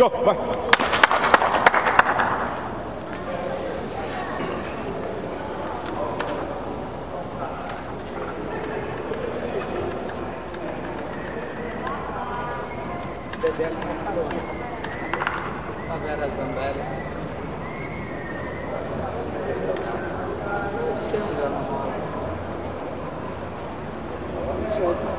Tchau, vai. Dedé com carona. A